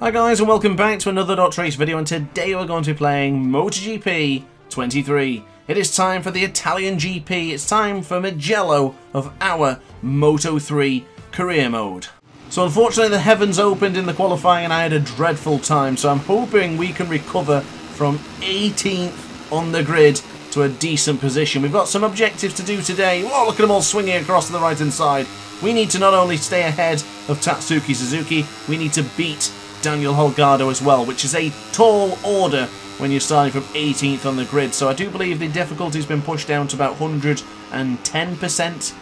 Hi guys and welcome back to another Dr. Ace video and today we're going to be playing MotoGP 23. It is time for the Italian GP, it's time for Mugello of our Moto3 career mode. So unfortunately the heavens opened in the qualifying and I had a dreadful time so I'm hoping we can recover from 18th on the grid to a decent position. We've got some objectives to do today. Whoa, look at them all swinging across to the right hand side. We need to not only stay ahead of Tatsuki Suzuki, we need to beat Daniel Holgado as well, which is a tall order when you're starting from 18th on the grid. So I do believe the difficulty's been pushed down to about 110%.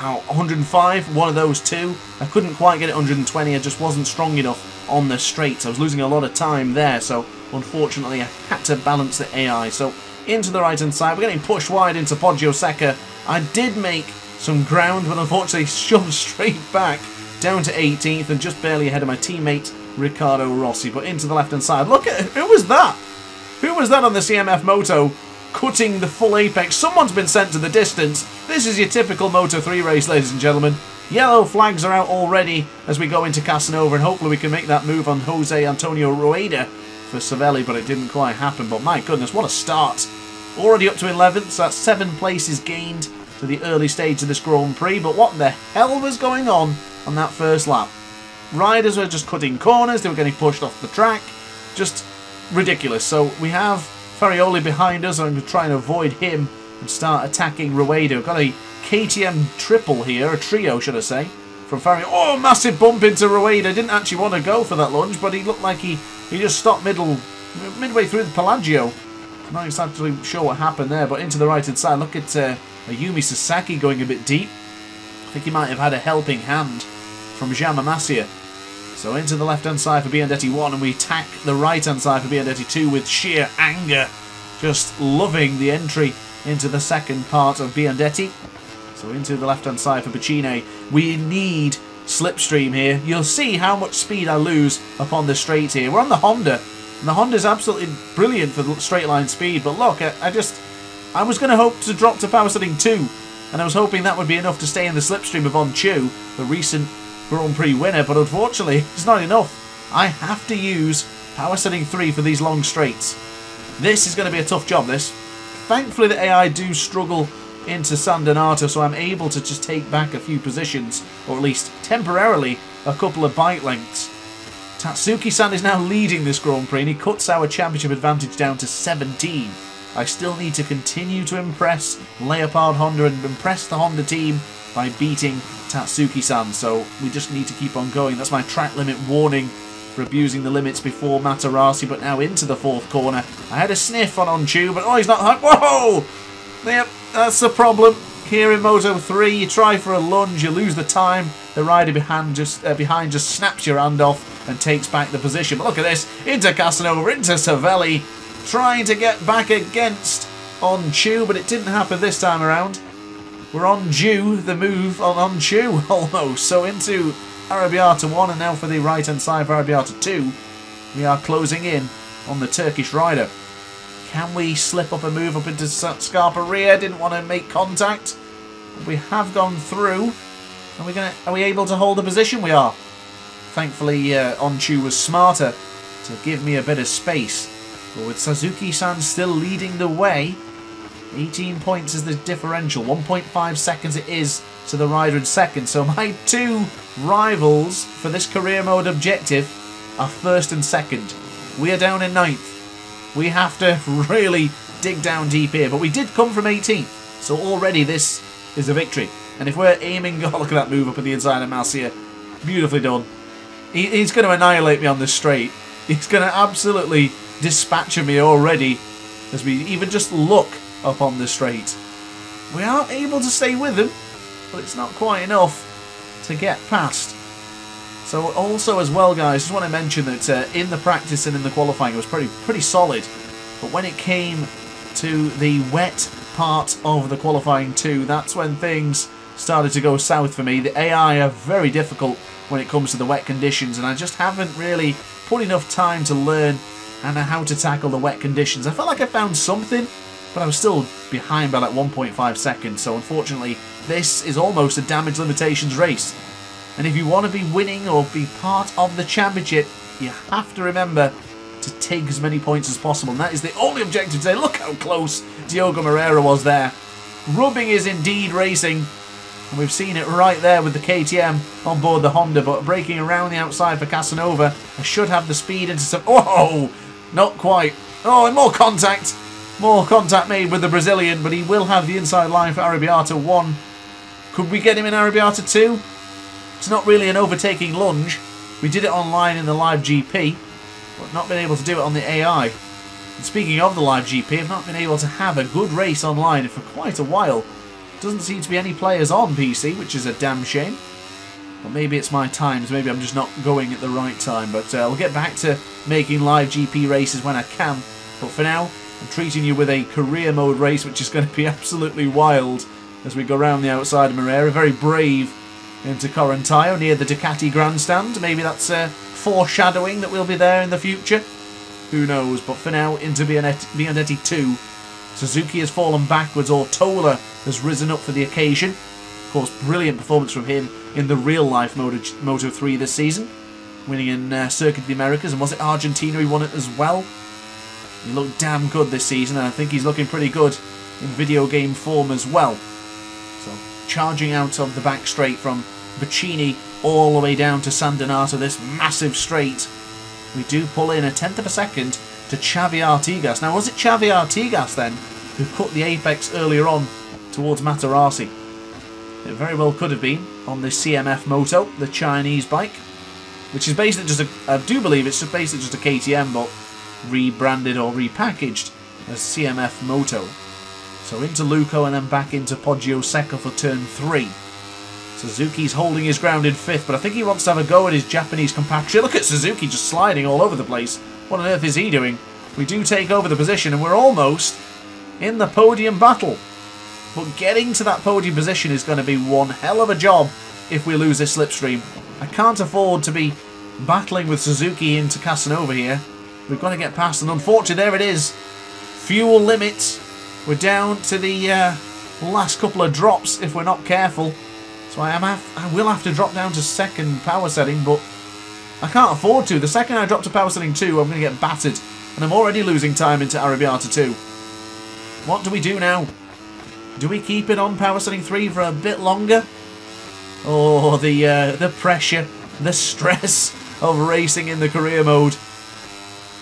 Oh, 105, one of those two. I couldn't quite get it 120, I just wasn't strong enough on the straights. I was losing a lot of time there, so unfortunately I had to balance the AI. So into the right hand side, we're getting pushed wide into Poggio Secco. I did make some ground, but unfortunately shoved straight back down to 18th and just barely ahead of my teammate Riccardo Rossi. But into the left-hand side, look at who was that? Who was that on the CMF Moto cutting the full apex? Someone's been sent to the distance. This is your typical Moto 3 race, ladies and gentlemen. Yellow flags are out already as we go into Casanova, and hopefully we can make that move on Jose Antonio Rueda for Savelli, but it didn't quite happen. But my goodness, what a start. Already up to 11th, so that's seven places gained to the early stage of this Grand Prix. But what the hell was going on on that first lap? Riders were just cutting corners, they were getting pushed off the track. Just ridiculous. So we have Farioli behind us, I'm going to try and avoid him and start attacking Rueda. Got a KTM triple here, a trio should I say, from Farioli. Oh, massive bump into Rueda. Didn't actually want to go for that lunge, but he looked like he, he just stopped middle, midway through the Palagio. I'm Not exactly sure what happened there, but into the right-hand side. Look at uh, Ayumu Sasaki going a bit deep. I think he might have had a helping hand from Jaume Masia. So into the left-hand side for Biondetti 1, and we attack the right-hand side for Biondetti 2 with sheer anger. Just loving the entry into the second part of Biondetti. So into the left-hand side for Pacine. We need slipstream here. You'll see how much speed I lose upon the straight here. We're on the Honda, and the Honda's absolutely brilliant for the straight line speed, but look, I, I just... I was going to hope to drop to power setting 2, and I was hoping that would be enough to stay in the slipstream of Öncü, the recent Grand Prix winner, but unfortunately, it's not enough. I have to use power setting 3 for these long straights. This is going to be a tough job, this. Thankfully, the AI do struggle into San Donato, so I'm able to just take back a few positions, or at least temporarily, a couple of bike lengths. Tatsuki-san is now leading this Grand Prix, and he cuts our championship advantage down to 17. I still need to continue to impress Leopard Honda and impress the Honda team by beating Tatsuki-san, so we just need to keep on going. That's my track limit warning for abusing the limits before Materassi, but now into the fourth corner. I had a sniff on Öncü, but oh, he's not... Whoa! Yep, that's the problem. Here in Moto 3, you try for a lunge, you lose the time. The rider behind just uh, behind just snaps your hand off and takes back the position. But look at this, into Casanova, into Savelli, trying to get back against Öncü, but it didn't happen this time around. We're on due the move on Öncü almost. So into Arrabbiata 1 and now for the right hand side for Arrabbiata 2. We are closing in on the Turkish rider. Can we slip up a move up into Scarpa Didn't want to make contact. We have gone through. Are we gonna? Are we able to hold the position? We are. Thankfully, uh, Öncü was smarter to give me a bit of space. But with Suzuki-san still leading the way, 18 points is the differential. 1.5 seconds it is to the rider in second. So my two rivals for this career mode objective are first and second. We are down in ninth. We have to really dig down deep here. But we did come from 18th. So already this is a victory. And if we're aiming... Oh, look at that move up at the inside of Masia. Beautifully done. He, he's going to annihilate me on this straight. He's going to absolutely dispatch me already as we even just look up on the straight. We are able to stay with them, but it's not quite enough to get past. So also as well, guys, just want to mention that uh, in the practice and in the qualifying, it was pretty pretty solid. But when it came to the wet part of the qualifying too, that's when things started to go south for me. The AI are very difficult when it comes to the wet conditions, and I just haven't really put enough time to learn and how to tackle the wet conditions. I felt like I found something, but I was still behind by like 1.5 seconds, so unfortunately this is almost a damage limitations race. And if you want to be winning or be part of the championship, you have to remember to take as many points as possible. And that is the only objective today. Look how close Diogo Moreira was there. Rubbing is indeed racing. And we've seen it right there with the KTM on board the Honda, but breaking around the outside for Casanova. I should have the speed into some... Oh, not quite. Oh, and more contact. More contact made with the Brazilian, but he will have the inside line for Arrabbiata 1. Could we get him in Arrabbiata 2? It's not really an overtaking lunge. We did it online in the live GP, but not been able to do it on the AI. And speaking of the live GP, I've not been able to have a good race online for quite a while. Doesn't seem to be any players on PC, which is a damn shame. But maybe it's my times, maybe I'm just not going at the right time. But uh, I'll get back to making live GP races when I can. But for now, I'm treating you with a career mode race, which is going to be absolutely wild as we go around the outside of Moreira. Very brave into Correntaio near the Ducati grandstand. Maybe that's uh, foreshadowing that we'll be there in the future. Who knows? But for now, into Biondetti 2. Suzuki has fallen backwards, or Tola has risen up for the occasion. Of course, brilliant performance from him in the real-life Moto, Moto 3 this season, winning in uh, Circuit of the Americas, and was it Argentina he won it as well? He looked damn good this season, and I think he's looking pretty good in video game form as well. So, charging out of the back straight from Bacchini all the way down to San Donato, this massive straight. We do pull in a tenth of a second to Xavi Artigas. Now, was it Xavi Artigas then who cut the apex earlier on towards Materassi? It very well could have been on the CMF Moto, the Chinese bike, which is basically just a, I do believe it's just basically just a KTM, but rebranded or repackaged as CMF Moto. So into Luco and then back into Poggio Secco for turn 3. Suzuki's holding his ground in fifth, but I think he wants to have a go at his Japanese compatriot. Look at Suzuki just sliding all over the place. What on earth is he doing? We do take over the position and we're almost in the podium battle. But getting to that podium position is going to be one hell of a job if we lose this slipstream. I can't afford to be battling with Suzuki into Casanova here. We've got to get past, and unfortunately, there it is. Fuel limits. We're down to the uh, last couple of drops if we're not careful. So I am I will have to drop down to second power setting, but I can't afford to. The second I drop to power setting 2, I'm going to get battered. And I'm already losing time into Arrabbiata 2. What do we do now? Do we keep it on power setting 3 for a bit longer? Oh, the, uh, the pressure, the stress of racing in the career mode.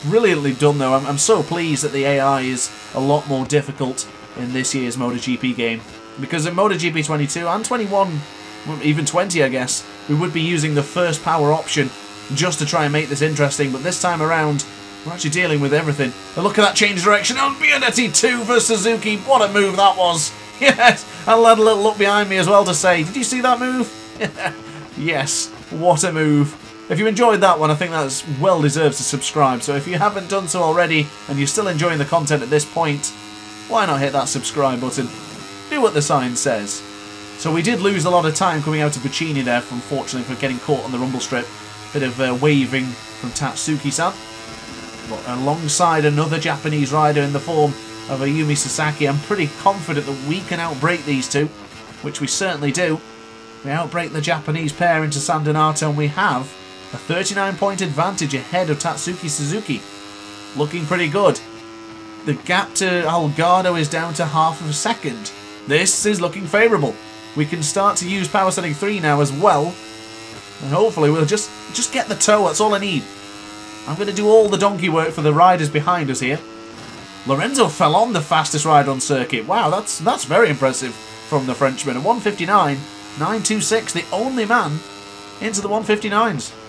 Brilliantly done though. I'm, I'm so pleased that the AI is a lot more difficult in this year's MotoGP game. Because in MotoGP 22 and 21, even 20 I guess, we would be using the first power option just to try and make this interesting. But this time around, we're actually dealing with everything. And look at that change direction oh, on Biondetti 2 for Suzuki. What a move that was. Yes, and let a little look behind me as well to say, did you see that move? yes, what a move. If you enjoyed that one, I think that's well deserves to subscribe. So if you haven't done so already and you're still enjoying the content at this point, why not hit that subscribe button? Do what the sign says. So we did lose a lot of time coming out of Bacchini there, unfortunately, for getting caught on the rumble strip. Bit of uh, waving from Tatsuki-san. But alongside another Japanese rider in the form of Ayumu Sasaki, I'm pretty confident that we can outbreak these two, which we certainly do. We outbreak the Japanese pair into San Donato and we have a 39 point advantage ahead of Tatsuki Suzuki. Looking pretty good. The gap to Holgado is down to half of a second. This is looking favourable. We can start to use power setting 3 now as well. And hopefully we'll just, just get the toe, that's all I need. I'm going to do all the donkey work for the riders behind us here. Lorenzo Fellon the fastest ride on circuit. Wow, that's that's very impressive from the Frenchman. A 159, 926, the only man into the 159s.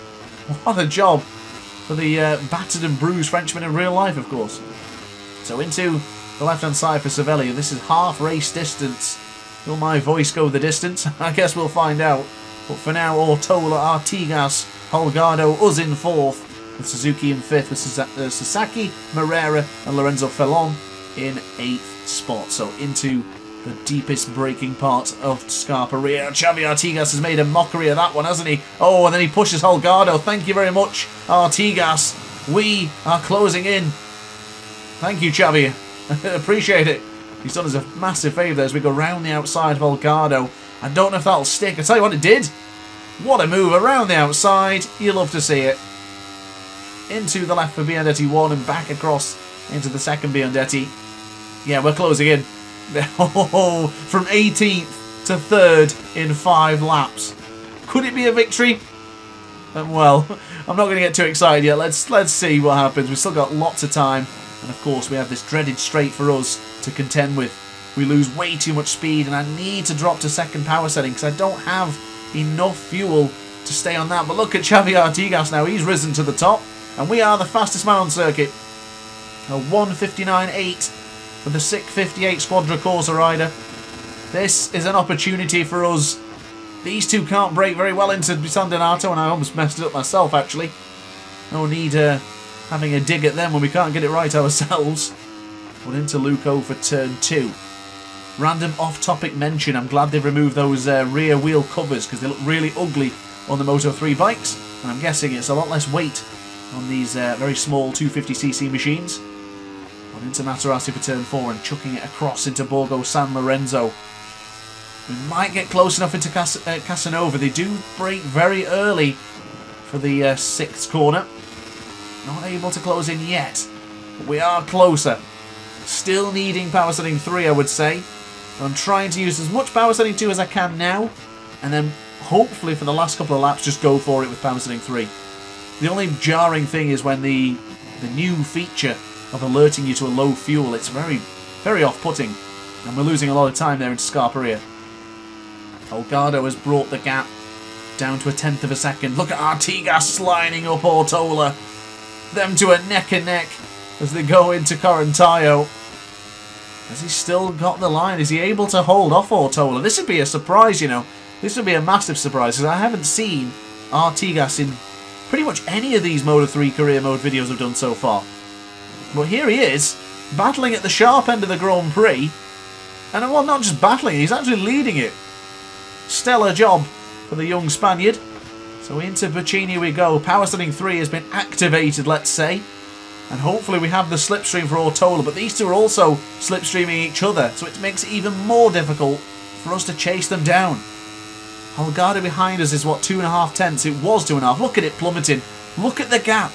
What a job for the uh, battered and bruised Frenchman in real life, of course. So into the left-hand side for Savelli. This is half race distance. Will my voice go the distance? I guess we'll find out. But for now, Ortola, Artigas, Holgado, us in fourth with Suzuki in fifth, with uh, Sasaki, Moreira, and Lorenzo Fellon in eighth spot. So into the deepest breaking part of Scarperia. Xavi Artigas has made a mockery of that one, hasn't he? Oh, and then he pushes Holgado. Thank you very much, Artigas. We are closing in. Thank you, Xavi. Appreciate it. He's done us a massive favour as we go round the outside of Holgado. I don't know if that'll stick. I tell you what, it did. What a move around the outside. You love to see it. into the left for Biondetti 1 and back across into the second Biondetti. Yeah, we're closing in. Oh, from 18th to 3rd in 5 laps. Could it be a victory? Um, well, I'm not going to get too excited yet. Let's let's see what happens. We've still got lots of time. And of course, we have this dreaded straight for us to contend with. We lose way too much speed, and I need to drop to second power setting because I don't have enough fuel to stay on that. But look at Xavi Artigas now. He's risen to the top, and we are the fastest man on circuit. A 159.8 for the 658 Squadra Corsa rider. This is an opportunity for us. These two can't break very well into San Donato, and I almost messed it up myself, actually. No need uh, having a dig at them when we can't get it right ourselves. But into Luco for turn two. Random off-topic mention, I'm glad they've removed those uh, rear wheel covers because they look really ugly on the Moto3 bikes. And I'm guessing it's a lot less weight on these uh, very small 250cc machines. Into Materassi for turn 4 and chucking it across into Borgo San Lorenzo. We might get close enough into Cas uh, Casanova. They do break very early for the uh, sixth corner. Not able to close in yet, but we are closer. Still needing power setting 3, I would say. But I'm trying to use as much power setting 2 as I can now, and then hopefully for the last couple of laps just go for it with power setting 3. The only jarring thing is when the the new feature of alerting you to a low fuel, it's very, very off-putting. And we're losing a lot of time there into Scarperia. Holgado has brought the gap down to a tenth of a second. Look at Artigas lining up Ortola. Them to a neck and neck as they go into Correntaio. Has he still got the line? Is he able to hold off Ortola? This would be a surprise, you know. This would be a massive surprise because I haven't seen Artigas in pretty much any of these Moto 3 career mode videos I've done so far. But here he is, battling at the sharp end of the Grand Prix. And well, not just battling, he's actually leading it. Stellar job for the young Spaniard. So into Bocchini we go. Power setting 3 has been activated, let's say. And hopefully we have the slipstream for Ortola. But these two are also slipstreaming each other. So it makes it even more difficult for us to chase them down. Holgado behind us is what, two and a half tenths? It was two and a half. Look at it plummeting. Look at the gap.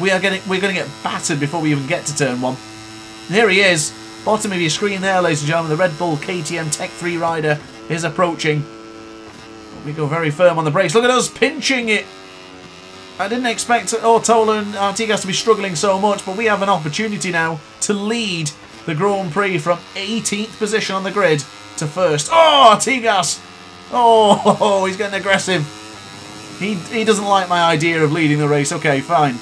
We are getting we're going to get battered before we even get to turn one. Here he is. Bottom of your screen there, ladies and gentlemen. The Red Bull KTM Tech 3 rider is approaching. We go very firm on the brakes. Look at us pinching it. I didn't expect Ortola and Artigas to be struggling so much, but we have an opportunity now to lead the Grand Prix from 18th position on the grid to first. Oh, Artigas Oh, he's getting aggressive. He, he doesn't like my idea of leading the race. Okay, fine.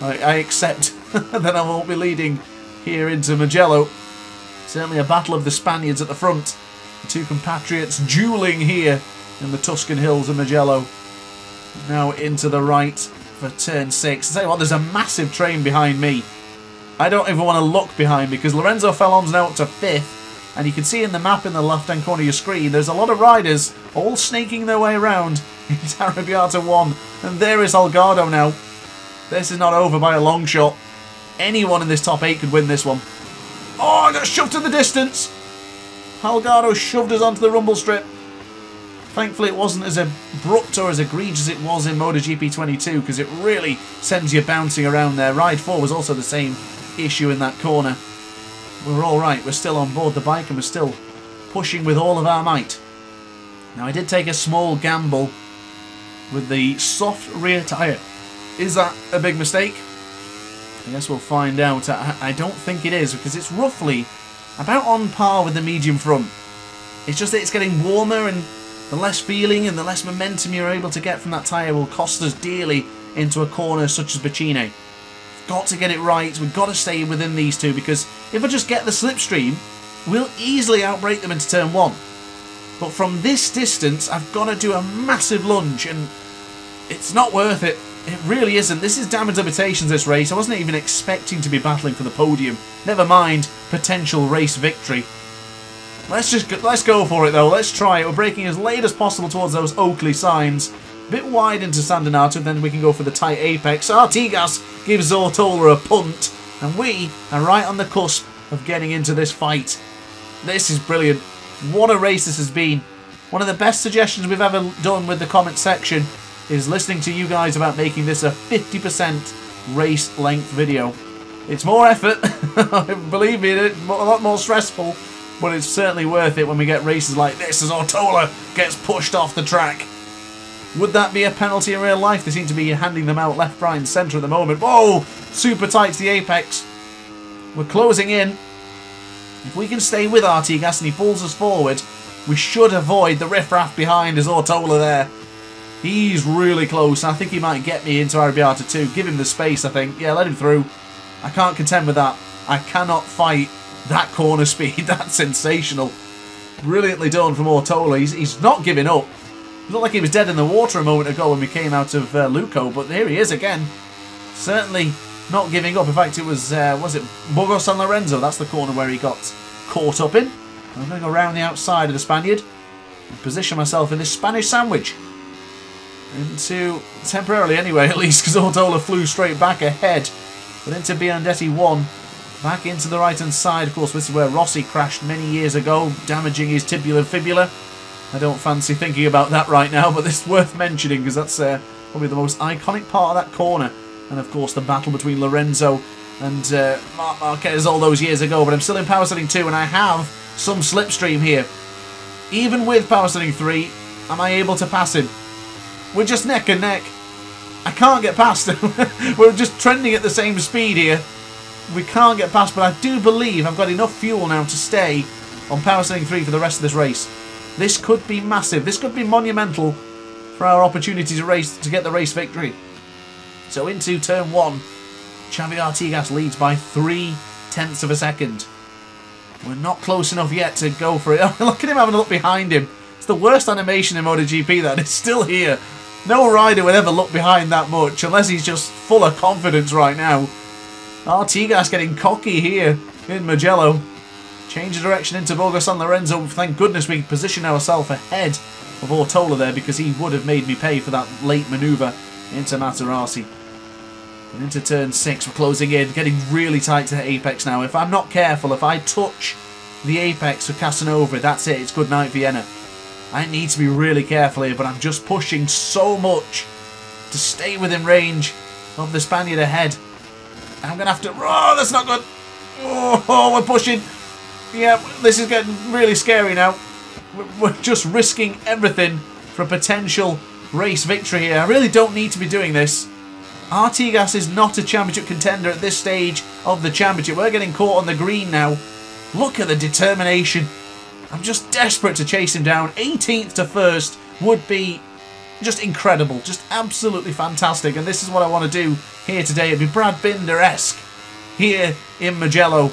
I, I accept that I won't be leading here into Mugello. Certainly a battle of the Spaniards at the front. The two compatriots dueling here in the Tuscan hills of Mugello. Now into the right for turn six. I tell you what, there's a massive train behind me. I don't even want to look behind because Lorenzo Fellon's now up to fifth. And you can see in the map in the left-hand corner of your screen, there's a lot of riders all snaking their way around in Arrabbiata 1. And there is Holgado now. This is not over by a long shot. Anyone in this top 8 could win this one. Oh, I got shoved to the distance. Holgado shoved us onto the rumble strip. Thankfully, it wasn't as abrupt or as egregious as it was in MotoGP 22 because it really sends you bouncing around there. Ride 4 was also the same issue in that corner we're all right. We're still on board the bike and we're still pushing with all of our might. Now, I did take a small gamble with the soft rear tyre. Is that a big mistake? I guess we'll find out. I don't think it is because it's roughly about on par with the medium front. It's just that it's getting warmer and the less feeling and the less momentum you're able to get from that tyre will cost us dearly into a corner such as Bocchini got to get it right. We've got to stay within these two because if I just get the slipstream, we'll easily outbreak them into turn one. But from this distance, I've got to do a massive lunge and it's not worth it. It really isn't. This is damage limitations this race. I wasn't even expecting to be battling for the podium. Never mind potential race victory. Let's just go, let's go for it though. Let's try it. We're breaking as late as possible towards those Oakley signs. A bit wide into San Donato, then we can go for the tight apex. Artigas gives Ortola a punt, and we are right on the cusp of getting into this fight. This is brilliant. What a race this has been. One of the best suggestions we've ever done with the comment section is listening to you guys about making this a 50% race length video. It's more effort, believe me, a lot more stressful, but it's certainly worth it when we get races like this as Ortola gets pushed off the track. Would that be a penalty in real life? They seem to be handing them out left, right and centre at the moment. Whoa! Super tight to the apex. We're closing in. If we can stay with Artigas and he pulls us forward, we should avoid the riffraff behind as Ortola there. He's really close. I think he might get me into Arrabbiata too. Give him the space, I think. Yeah, let him through. I can't contend with that. I cannot fight that corner speed. That's sensational. Brilliantly done from Ortola. He's, he's not giving up. It looked like he was dead in the water a moment ago when we came out of uh, Luco, but here he is again. Certainly not giving up. In fact, it was, uh, was it Burgos San Lorenzo? That's the corner where he got caught up in. I'm going to go around the outside of the Spaniard and position myself in this Spanish sandwich. Into, temporarily anyway, at least, because Ortola flew straight back ahead. But into Biondetti 1. Back into the right-hand side. Of course, this is where Rossi crashed many years ago, damaging his tibula fibula. I don't fancy thinking about that right now, but it's worth mentioning because that's uh, probably the most iconic part of that corner. And of course, the battle between Lorenzo and uh, Marquez all those years ago. But I'm still in Power Setting 2, and I have some slipstream here. Even with Power Setting 3, am I able to pass him? We're just neck and neck. I can't get past him. We're just trending at the same speed here. We can't get past, but I do believe I've got enough fuel now to stay on Power Setting 3 for the rest of this race. This could be massive. This could be monumental for our opportunity to race to get the race victory. So into turn one, Xavi Artigas leads by three tenths of a second. We're not close enough yet to go for it. look at him having a look behind him. It's the worst animation in MotoGP that it's still here. No rider would ever look behind that much unless he's just full of confidence right now. Ah, Artigas getting cocky here in Mugello. Change of direction into Borgo San Lorenzo. Thank goodness we positioned ourselves ahead of Ortola there because he would have made me pay for that late manoeuvre into Materassi. And into turn 6, we're closing in, getting really tight to the apex now. If I'm not careful, if I touch the apex for Casanova, that's it, it's good night Vienna. I need to be really careful here, but I'm just pushing so much to stay within range of the Spaniard ahead. I'm going to have to... Oh, that's not good. Oh, oh, we're pushing. Yeah, this is getting really scary now. We're just risking everything for a potential race victory here. I really don't need to be doing this. Artigas is not a championship contender at this stage of the championship. We're getting caught on the green now. Look at the determination. I'm just desperate to chase him down. 18th to first would be just incredible. Just absolutely fantastic. And this is what I want to do here today. It'd be Brad Binder-esque here in Mugello.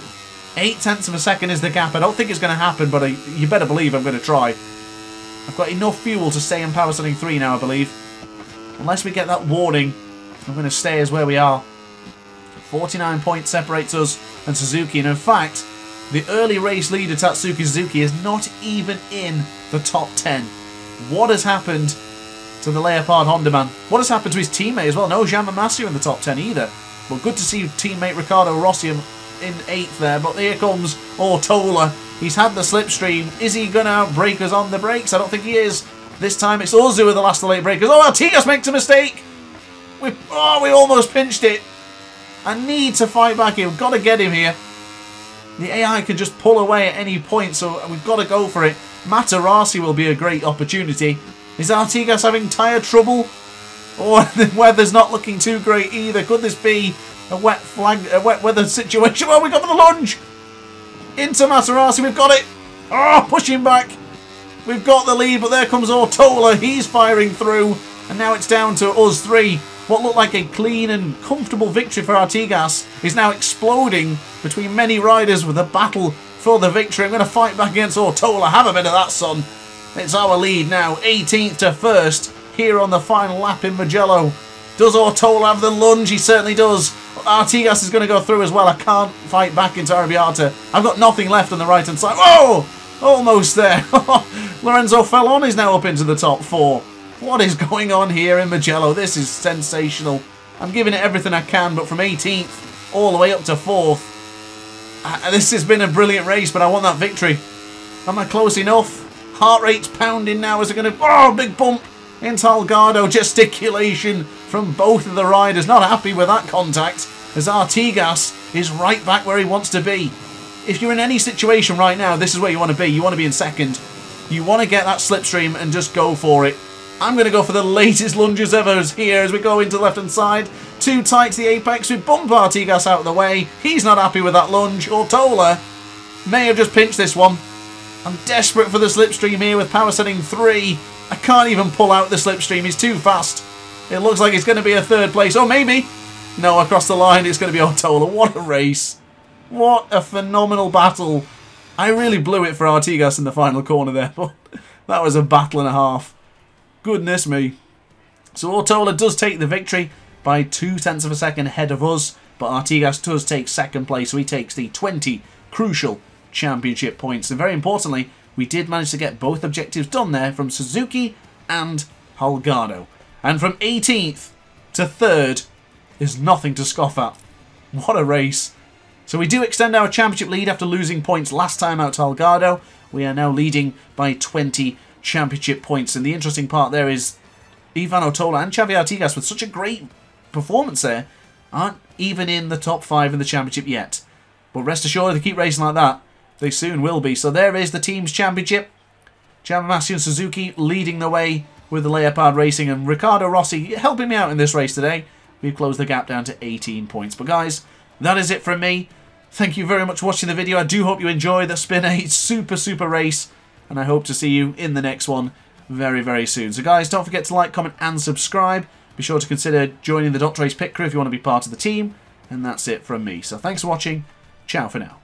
Eight tenths of a second is the gap. I don't think it's going to happen, but I, you better believe I'm going to try. I've got enough fuel to stay in power setting 3 now, I believe. Unless we get that warning, I'm going to stay as where we are. 49 points separates us and Suzuki, and in fact, the early race leader Tatsuki Suzuki is not even in the top 10. What has happened to the Leopard Honda man? What has happened to his teammate as well? No Jaume Masia in the top 10 either. Well, good to see teammate Riccardo Rossi in 8th there, but here comes Ortola. He's had the slipstream. Is he going to break us on the brakes? I don't think he is. This time it's Ozu with the last of the late breakers. Oh, Artigas makes a mistake. We, oh, we almost pinched it. I need to fight back here. We've got to get him here. The AI can just pull away at any point, so we've got to go for it. Materassi will be a great opportunity. Is Artigas having tyre trouble? Or the weather's not looking too great either. Could this be a wet flag, a wet weather situation? Well, we got the lunge! Into Materassi, we've got it! Ah, oh, pushing back! We've got the lead, but there comes Ortola. He's firing through. And now it's down to us three. What looked like a clean and comfortable victory for Artigas is now exploding between many riders with a battle for the victory. I'm going to fight back against Ortola. Have a bit of that, son. It's our lead now, 18th to 1st, here on the final lap in Mugello. Does Ortola have the lunge? He certainly does. Artigas is going to go through as well. I can't fight back into Arrabbiata. I've got nothing left on the right-hand side. Whoa! Almost there. Lorenzo Fellon is now up into the top four. What is going on here in Mugello? This is sensational. I'm giving it everything I can, but from 18th all the way up to 4th. Uh, this has been a brilliant race, but I want that victory. Am I close enough? Heart rate's pounding now. Is it going to... Oh, big bump. in Talgado. Gesticulation from both of the riders. Not happy with that contact as Artigas is right back where he wants to be. If you're in any situation right now, this is where you want to be. You want to be in second. You want to get that slipstream and just go for it. I'm going to go for the latest lunges ever here as we go into the left-hand side. Too tight to the apex. We bump Artigas out of the way. He's not happy with that lunge. Ortola may have just pinched this one. I'm desperate for the slipstream here with power setting 3. I can't even pull out the slipstream. He's too fast. It looks like it's going to be a third place. Or maybe. No, across the line it's going to be Ortola. What a race. What a phenomenal battle. I really blew it for Artigas in the final corner there. But that was a battle and a half. Goodness me. So Ortola does take the victory by two tenths of a second ahead of us. But Artigas does take second place. So he takes the 20 crucial championship points. And very importantly, we did manage to get both objectives done there from Suzuki and Holgado. And from 18th to 3rd is nothing to scoff at. What a race. So we do extend our championship lead after losing points last time out to Holgado. We are now leading by 20 championship points. And the interesting part there is Ivan Ortola and Xavi Artigas with such a great performance there aren't even in the top five in the championship yet. But rest assured, if they keep racing like that, they soon will be. So there is the team's championship. Jaume Masia and Suzuki leading the way with the Leopard Racing and Riccardo Rossi helping me out in this race today. We've closed the gap down to 18 points. But guys, that is it from me. Thank you very much for watching the video. I do hope you enjoy the Spin 8 super, super race. And I hope to see you in the next one very, very soon. So guys, don't forget to like, comment and subscribe. Be sure to consider joining the Dr. Ace Pit Crew if you want to be part of the team. And that's it from me. So thanks for watching. Ciao for now.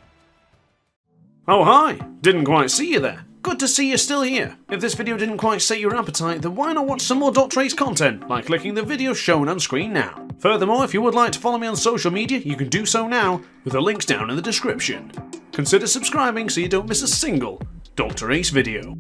Oh hi! Didn't quite see you there. Good to see you're still here. If this video didn't quite set your appetite, then why not watch some more Dr. Ace content by clicking the video shown on screen now. Furthermore, if you would like to follow me on social media, you can do so now with the links down in the description. Consider subscribing so you don't miss a single Dr. Ace video.